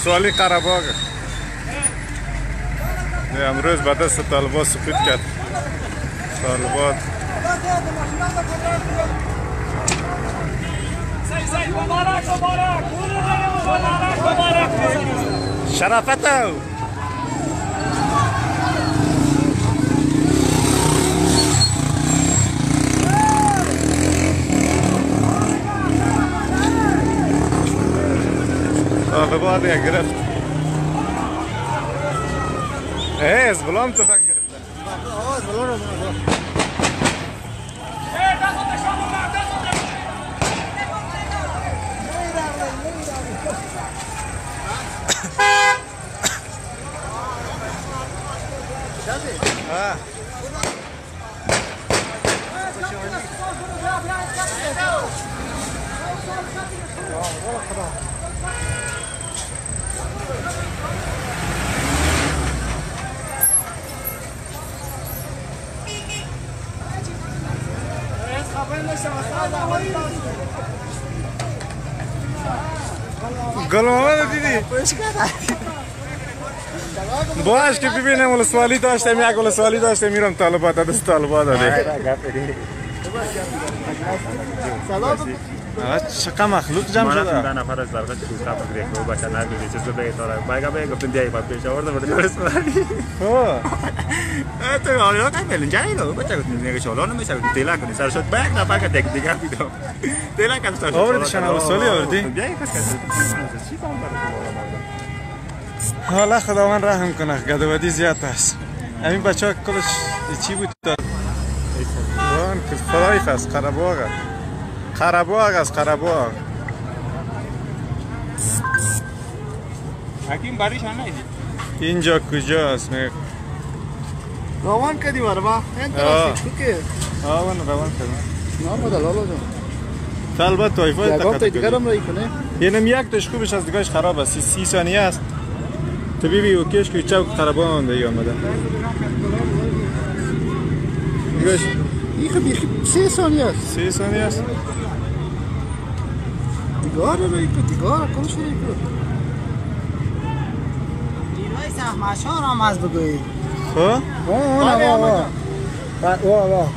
ولسوالی قرباغ امروز به دست طالبا سقوط کرد. طالبات شرفتو طالبا بالي گرفت إيه زبلام تو فکر گرفت آه. زبلام ها والله خلاص محمد دیدی باش که ببینم ولسوالی داشتم یک ولسوالی داشتم میرم طالبات دست طالبات داده چقدر مخلوق جمع شده. ده نفر از درگاه شوکا بگیره که بچه نگیری چه زده تاره بایگا بایگا گفتن دیگه با پیش آورده بوده. درست بودی اوه. تو حالا که بلن جایی رو. بچه گفتن دیگه شالا نمیشه تیلا کنی سر شد باید نفر دیگه دیگه بیدو تیلا کنی سر شد آوردی؟ شنا کام حالا خداوند رحم کنه گدوادی زیاد است. همین بچه ها کلش چی بود؟ داد وان که فرایف قرباغ است قرباغ حکیم باریش هم اینجا کجاست می روان کردی ورما این آه. طرف که آوان روان نام بده لالا جان تویفای یگام تا دیگر هم رای کنه اینم یک تاش خوبش از دیگهش خراب است سی, سی ثانیه است تو بیبی و کش که چوک قربان آمده آمده دیگهش این خب سه ثانیه است سی ثانیه است دیگر رای کن دیگر کلش رای کن نیروی سخمشار هم از بگویی خب واه واه واه واه واه واه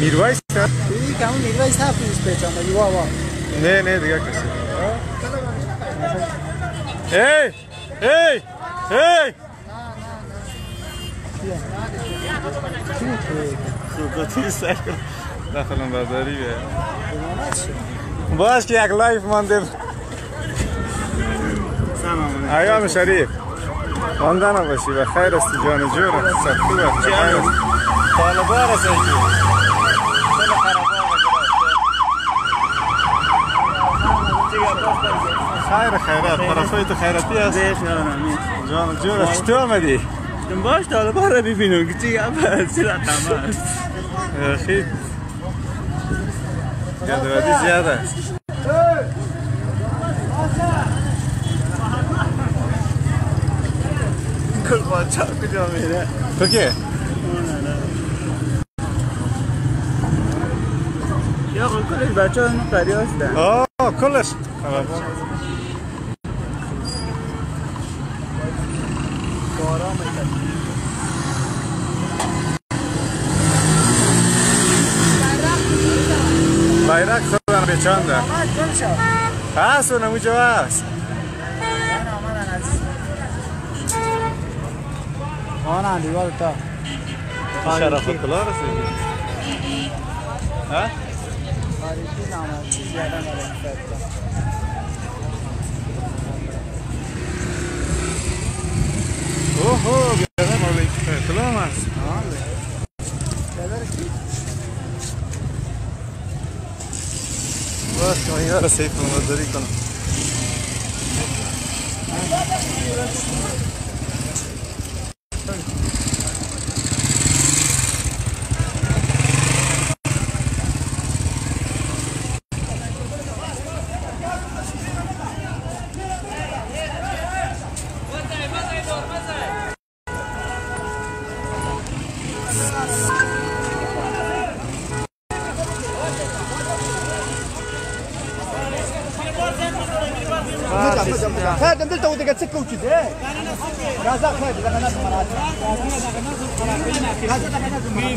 میرویس است؟ دیدی که همون نیروی سخمش پیچانده واه واه نه نه دیگه کسی هی هی هی خوبتی سر داخلم برداری بیه باش که یک لایف مانده ایام شریف مانده نباشی و خیر است جان جور خوب است خیر است طالبان خیر خیرات طرفای تو خیراتی است جان جور است چطور آمدی؟ باش طالبا رو ببینم که چی اول چی رقم است گدوادی زیاد است کل بچه کجا میره تو که؟ یا کلش بچه ها اینو قری هستن. آه کلش. خودم به چنده هست اونم اونجا هست آنا دیوار تا شرف کلا رسیدی ها؟ تاریخی نامه زیاده مالی اوه بیادر مالی کلام هست Agora sei, pelo motoricano. que eu te dei, gaza khayb, dagana samaraj. Gaza dagana samaraj.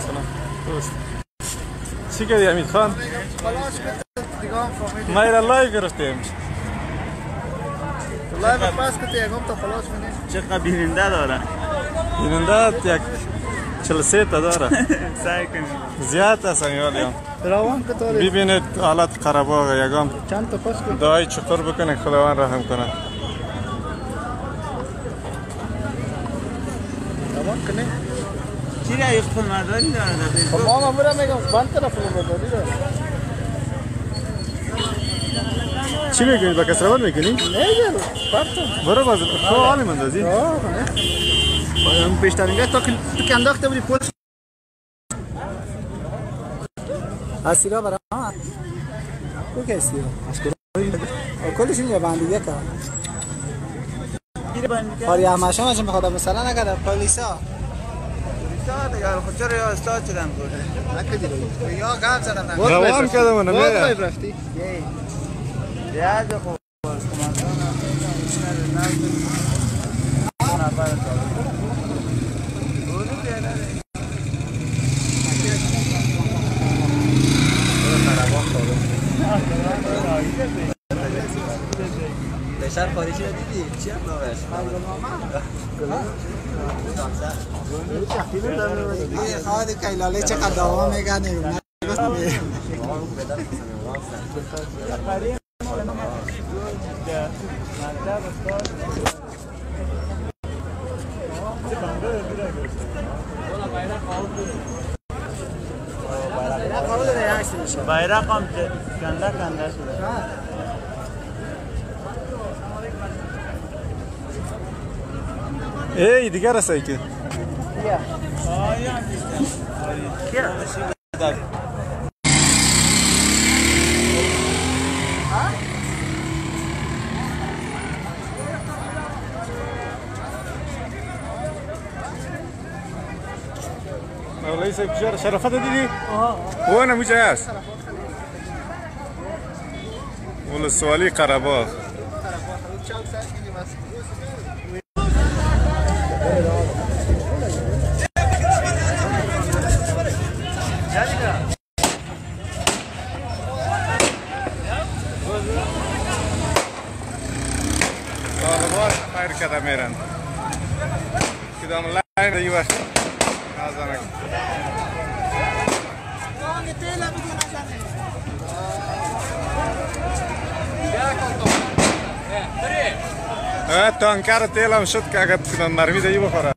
Selam. Dost. Sigel Yamit Khan. ما را لایو گرفتیم لایو پاس کته هم ته خلاص کنی چقدر بیننده داره بیننده یک چلسه تا داره سعی کنیم زیاد است یالی هم روان کته ببینید حالت قرباغ یگام چند تا پاس کن دعای چطور بکنه خداوند رحم کنه روان کنی چی را یک فیلم مرداری داره در فیسبوک ما مامورا میگم بند کنه فیلم برداری چی می‌کنید با کسرابان می‌کنی؟ نیگر پرتم برو باز. خب حالی مندازی آه. نه اون پیشترینگه تا که تو که انداخته بودی پول اسیرا برای ها تو که اسیرا کلش اینجا بندیده که. کاری همشان هاشون بخواد مثلا نگرده پلیسا. چرا یا استاد شدم گفته یا گل زدم روان کردم نمیره رفتی. یاد خوب بشر خارجی رو دیدی چی هم باقش خواهد کیلاله چقدر دوا میگن bayrak ham kanda kanda ey digar asayki ya. الله يسعدك جار شرفتها ديدي وأنا مش عاش والله السوالي قربوه. اه تانکر تیل هم شد که اگر مرمی دیگه بخوره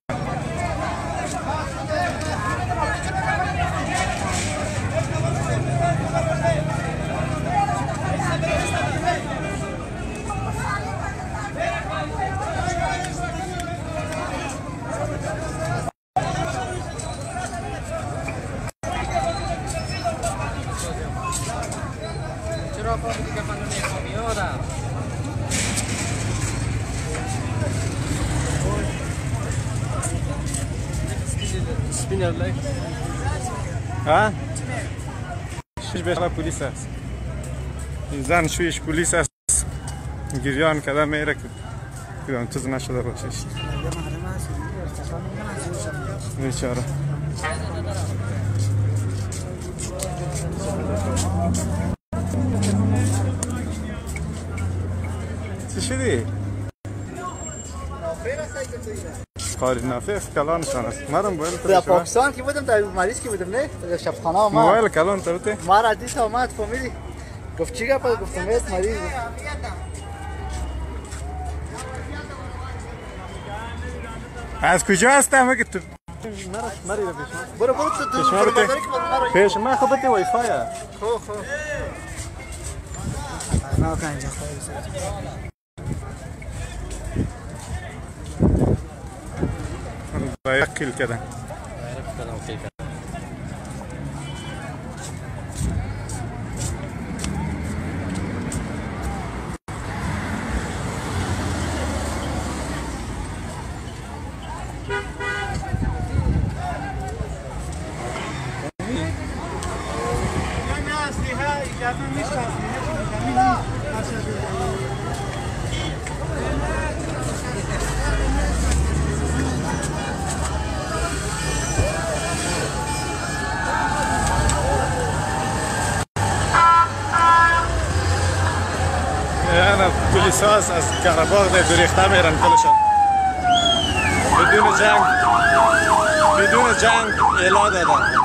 ها؟ شش به پلیس است. این زن شویش پلیس است. گریان کده میره که کدام چیز نشده باشش بیچاره. چی شدی؟ کاری نافیف کلانشان است مرم باید در پاکستان که بودم در مریض که بودم نه در شبخانه آمد موبایل کلان تبته ما را دیست آمد فامیلی گفت چی گفت گفتم ایست مریض از کجا هستم که تو برو برو تو تو چشمه رو برو ته. که ما رو پیش من خب بده وای فای خو خو نه کنجا باید رايك كده. پلیس از در گریخته میرن کلشان بدون جنگ بدون جنگ اعلا دادن.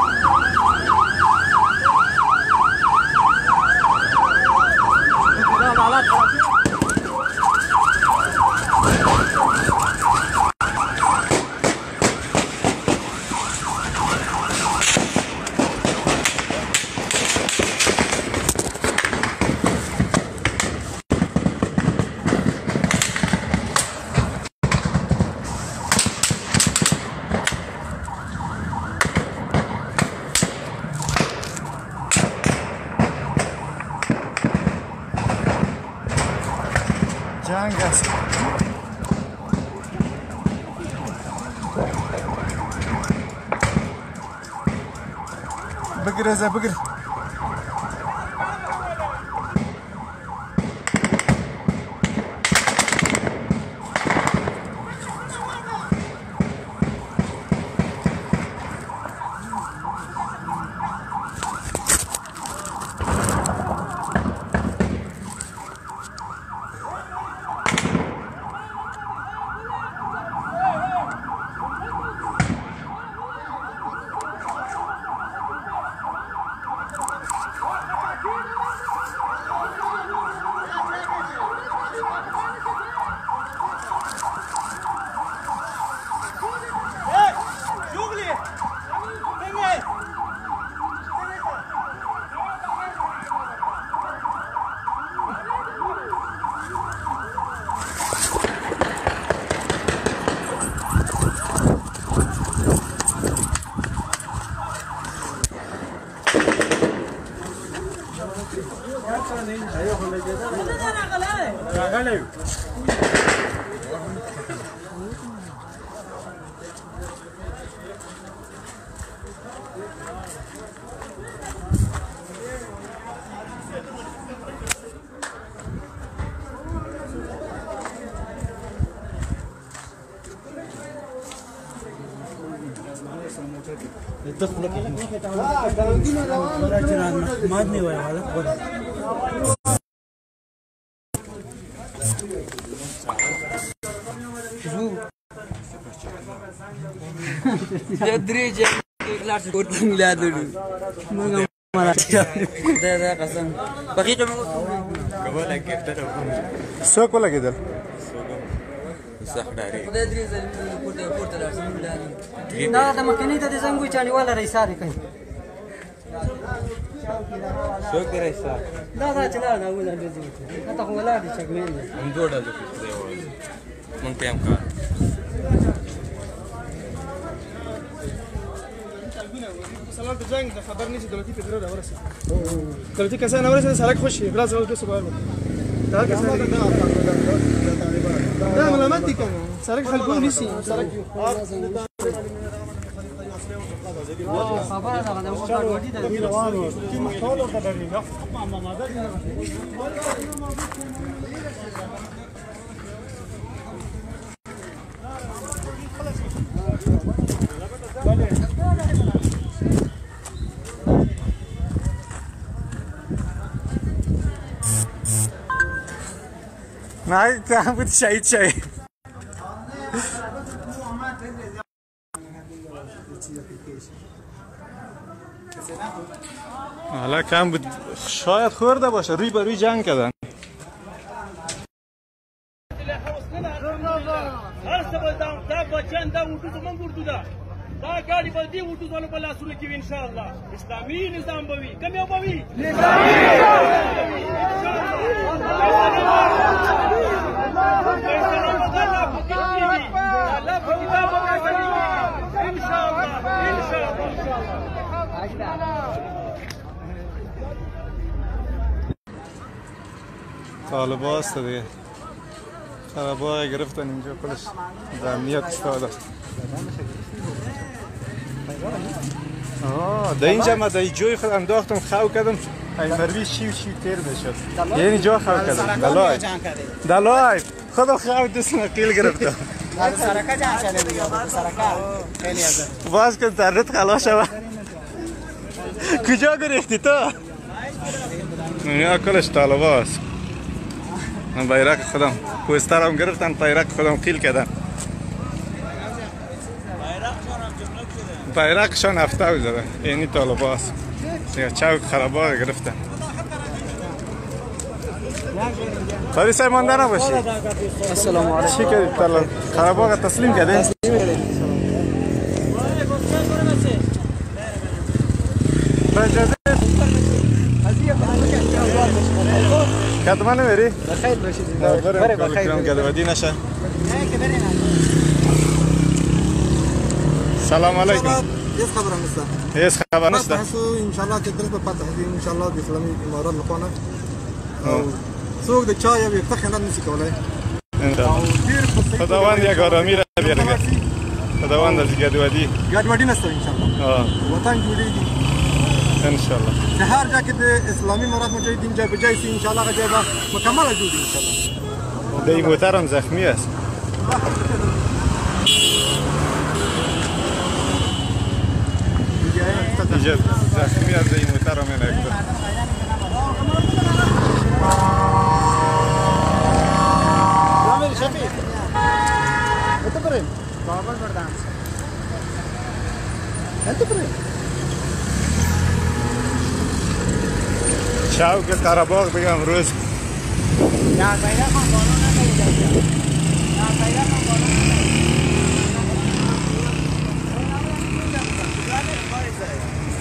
بگیر ازه بگیر مات نه وای حالت خود یا درې چې کلاس کوټه ملاده موږ دا دا قسم بقیه موږ کبل کې ته سو کوله کېدل صح ډاري خدای درې زلمي کوټه کوټه راځي نه دا مکني ته د زنګوي چاني ولا رئیس اړ کوي څوک دی رئیس دا دا چې نه دا ونه دې دې اته خو ولا دي چې مې نه هم جوړه دې دی وایي مونږ ته هم کار سلام ته جنگ دا خبر نشي دولتي پدرو راورسه دولتي کسان راورسه سړک خوشي خلاص راوځو سبا دا کسان دا ملامت دي کوم سړک خلکو نشي سړک ما عاد تعمل شيء شيء حالا کم بود شاید خورده باشه روی به روی جنگ کردن دا ګاډي به دی وټو ځنه په لاسونو کې ان شاء الله اسلامي نظام به وي کوم یو به وي اسلامي نظام هست دیگه. طالبا گرفتن اینجا کلش در امنیت استفاده. آه در اینجا ما در جای خود انداختم خو کردم. ای مروی شیو شیو تیر می‌شد. یعنی جا خو کردم. دلای دلای خودم خو دست نقیل گرفتم. سرکه جان شده دیگه؟ سرکه؟ خیلی از باز که ذرت خلاص کجا گرفتی تو؟ نه کلش طالباست من بیرق خودم. کوسترم گرفتن بیرق خودم قیل کردن بیرقشان هفته زده اینی طالباست یا چوک خرابا گرفتن خالی سای مانده نباشی. السلام علیکم. چی کردی؟ طالب خرابا تسلیم کردی؟ كدمانه مري بخير باشي بري بخير كدمه دي نشه السلام عليكم هیڅ خبره نشته هیڅ خبره نشته تاسو ان شاء الله کې درس په پاتې دي ان شاء الله د اسلامي امارات لخوانه څوک د چا یو یو خیانت نشي کولای خداوند یک آرامی را بیارگه خداوند از گدودی گدودی نسته انشاءالله وطن جوړیږي ان شاء الله چې هر ځای کې د اسلامي امارات مجاهدین جای سي ان شاء الله هغه ځای به مکمل جوړي ان شاء الله موتر هم زخمی است زخمی ده این موتر هم این اکبر چوک قرباغ بگم روز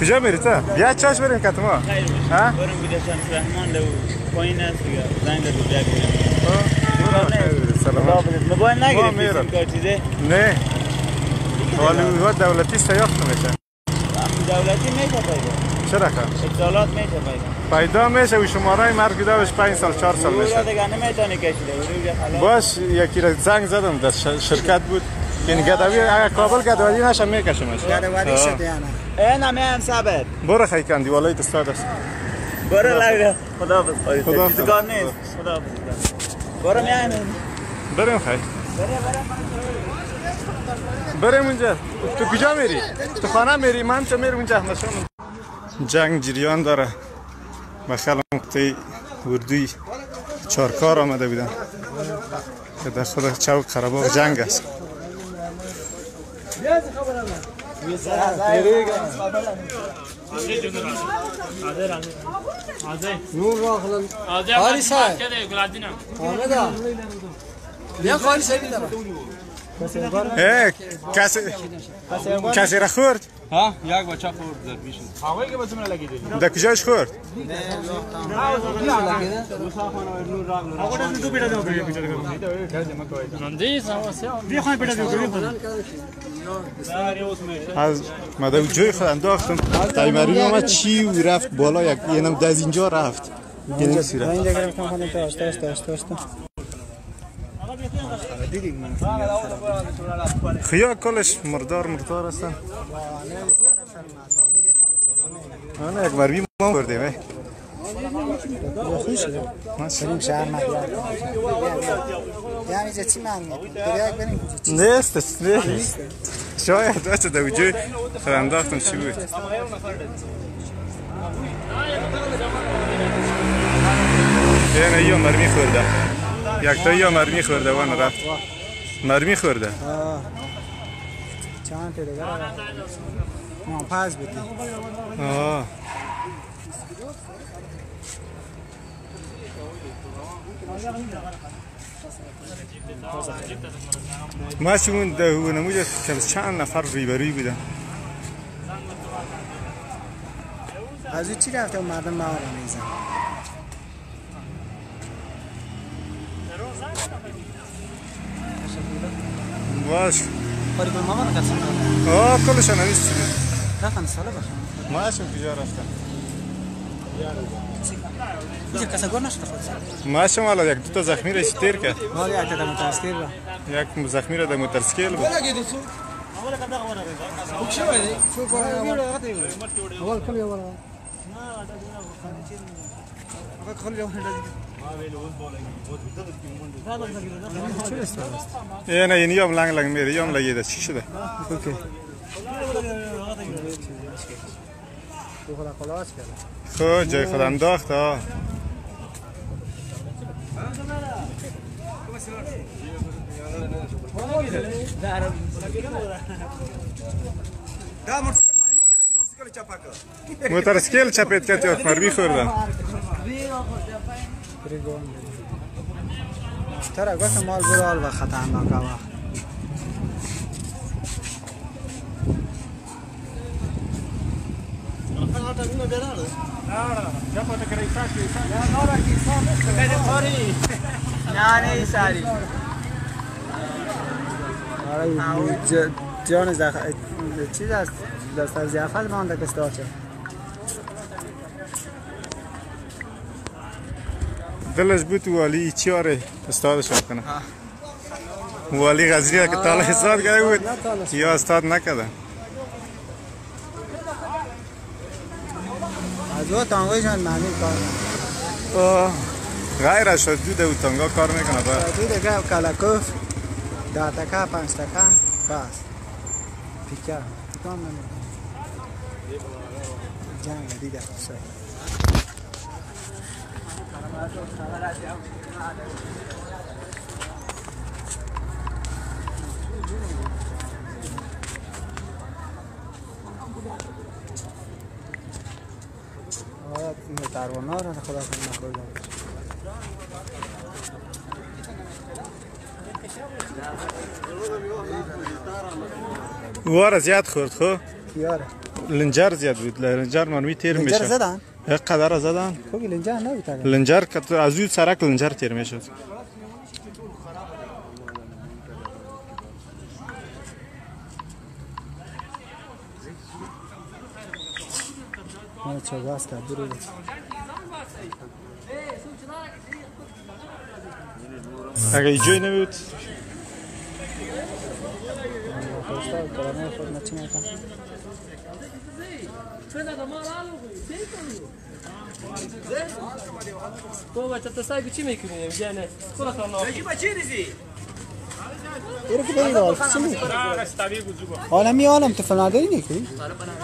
کجا میری تو؟ بیا چاش بریم کتما ها؟ برم بوده شمس رحمان پایین است دیگه. زنگ دو جک سلامت. موبایل ما میرم. سیم کارت چیزه. نه. اونها دولتی سیاخت میشه دولتی میشه پیدا چرا که؟ اتصالات میشه پیدا. پیدا میشه و شماره مرگ داشت 5 سال 4 سال میشه. دیگه نمی‌تونی کشیده باش یکی را زنگ زدم در شرکت بود. یعنی گدوی اگر کابل گدوی نشه میکشمش. گدوادی شده یا نه؟ این همه هم صبر برو خیکن دیوالای دستاد است برو لگه خدا خدا خدا. کار نیست. خدا برو میایم. بریم خیلی. بریم اونجا. تو کجا میری؟ تو خانه میری؟ من چه میرم اونجا؟ نشون جنگ جریان داره. بخیال نقطه اردوی چارکار آمده بودن. که در خود چوک خراباغ جنگ است. خالی صاحب آمده بیا خالی صاحب دارم اه، کسی کسی را خورد؟ ها؟ یک بچه خورد در پیش در کجاش خورد؟ از مدو جوی خود انداختم. تایمری آمد چی و رفت بالا؟ یک اینم از اینجا رفت. یعنی کسی رفت آسته خیا کلش مردار مردار هستن. آنه یک مرمی ما بردیم. بریم شهر مدیار یعنی اینجا چی من بریم نیست است، نیست. شاید بچه دو جوی خود انداختم چی بود. اینه یا مرمی خورده یک تا یا مرمی خورده؟ وان رفت. مرمی خورده؟ چند تا دیگر ما پس بودی آه. ما چون ده نموج که چند نفر ریبری بودن. از این چی رفته؟ مردم رو میزن ماشي طريق الممر قاعد اه كلش انا نستلم لا كنصلي باش ماشي في جاره Vidiš kad se gornaš tako? Maša malo, jak duta zahmira iz štirka. Mali, jak da mu tarskirba. Jak mu zahmira da mu tarskirba. Mala gdje su? Mala kada govara. Učiva je. Su koja je bila gata je. Mala kada je bila. Mala kada je bila. Mala kada je bila. Yana yeni yom lang lang meri yom lagi da şişi de. Okey. خب جای خود انداخت ها موتر سکیل چپید که تیاد مربی خوردم ترى قلت مال برال و خطرناک وقت آره جان زخ... چیز است دست از زیافت مانده که استاچه دلش بود والی چی آره استاد شد کنه والی غزری که تالا استاد کرده بود. یا استاد نکرده از او تانگوی جان معنی کار غیر از شد دوده او تانگا کار میکنه بر دوده که کلکوف داتکا پنجتکا باز پیکر پیکان نمیکنه جنگ دیده. سایی خدا کنه نخورد واره زیاد خورد خو؟ کیاره لنجر زیاد بود لنجر منوی تیر لنجر میشه. زدن؟ یک قدر زدن خوبی لنجر نبود اگر لنجر که تو- از اون سرک لنجر تیر میشد من چه گاز کرد برو برو. اگه ایجای نبود خوشتا کلمه خود بابا چطور سایب چی میکنی؟ یعنی کلا خانه. بچه چی ریزی؟ ایرک بیل آل کسی عالمی عالم تو فنا داری نیکی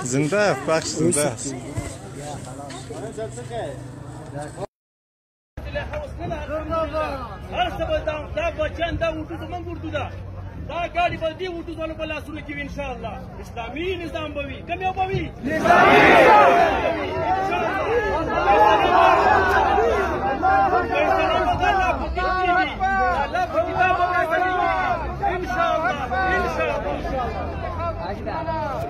زنده بخش زنده هرڅه به دا دا بچان دا وټو ته مونږ ورته دا دا ګاډي به دی وټو ځل په لاسونو کې ان شاء الله اسلامي نظام به وي کوم یو به وي اسلامي نظام ان شاء الله ان شاء الله